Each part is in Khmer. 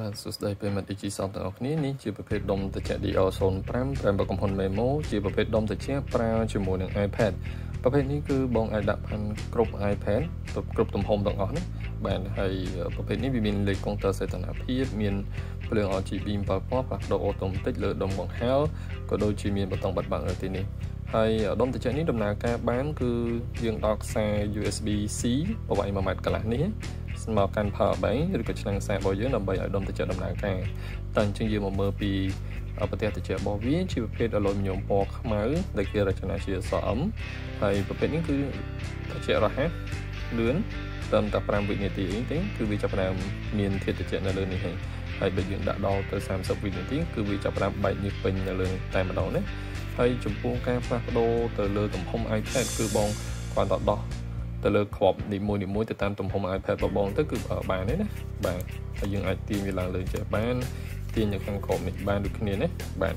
បាទសួស្តីប្រិមិត្ត EG សពទាំងអស់គ្នានេះជាប្រភេទដុំត្រជាក់ DR05 ប្រើបើកំហុន Memo ជាប្រភេទដុំត្រជាក់ប្រើជាមួយនឹង iPad ប្រភេទនេះគឺបងអាចដាក់ផាន់គ្រប់ iPad គ្រប់ទំហំទាំងអស់នេះបាទហើយប្រភេទនេះវាមានលេខកុងទ័រសេតនាភាពមានភ្លើង RGB 7ពណ៌ផ្លាស់ប្ដូរអូតូម៉ាទិកលើដុំបង្ហាលក៏ដូចជាមានប៊ូតុងបិទបើកនៅទីនេះ ហើយដុំត្រជាក់នេះដំណើរការបាន គឺយើងដកខ្សែ USB-C ប្រវែង1ម៉ែត្រកន្លះនេះមកកាន់ power bank ឬក៏ឆ្នាំងខ្សែរបស់យើងដើម្បីឲ្យដុំត្រជាក់ដំណើរការតែអញ្ចឹងយើងមកមើលពីប្រទេសត្រជាក់របស់វាជាប្រភេទអលុយមីញ៉ុមពណ៌ខ្មៅដែលគេរចនាជាសអមហើយប្រភេទនេះគឺត្រជាក់រហ័សលឿនត្រឹមតែ5វិនាទីអីទេគឺវាចាប់ផ្ដើមមានធាតុត្រជាក់នៅលើនេះហើយហើយបើយើងដាក់ដល់ទៅ30វិនាទីគឺវាចាប់ផ្ដើមបែកញើសពេញនៅលើតែម្ដងណា ហើយចំពោះការផ្លាស់ប្ដូរទៅលើទំហំ iPad គឺបងគាត់ទៅដោះទៅលើក្របនីមួយនីមួយទៅតាមទំហំ iPad របស់បងទៅគឺបានទេណាបាទហើយយើងអាចទាញវាឡើងលើចេះបានទាញនៅខាងក្របនេះបានដូចគ្នាណាបាទ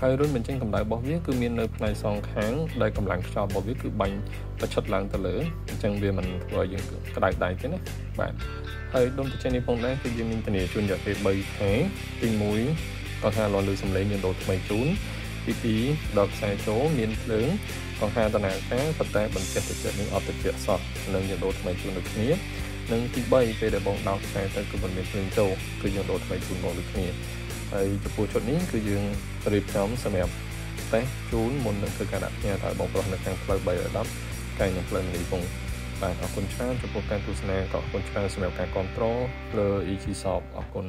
ហើយរុញបញ្ចេញកម្ដៅរបស់វាគឺមាននៅផ្នែកសងខាងដែលកម្លាំងខ្យល់របស់វាគឺបាញ់ប្រឆិតឡើងទៅលើអញ្ចឹងវាមិនធ្វើឲ្យយើងក្តៅដៃទេណាបាទហើយដុំទៅចេញនេះផងដែរគឺយើងមានធានាជូនរយៈពេល3ខែទី1ក៏ថាលាន់លើសំឡេងយើងដូរថ្មីជូន ទី2ដល់ខ្សែចូលមានភ្លើងបង្ហាដំណើរការប៉ុន្តែបន្ទះត្រជាក់នឹងអត់ត្រជាក់សោះនឹងយើងដូរថ្មីជូនដូចគ្នានិងទី3ពេលដែលបងដោតខ្សែទៅគឺមិនមានភ្លើងចូលគឺយើងដូរថ្មីជូនបងដូចគ្នាហើយចំពោះឈុតនេះគឺយើងរៀបចំសម្រាប់តេស្តជូនមុននឹងធ្វើការដាក់ផ្ញើទៅបងប្រុសនៅខាងផ្លូវ310កែនឹងផ្លូវមនីពងបាទអរគុណច្រើនចំពោះការទស្សនាក៏អរគុណច្រើនសម្រាប់ការគ្រប់គ្រងលើ EG Shop អរគុណ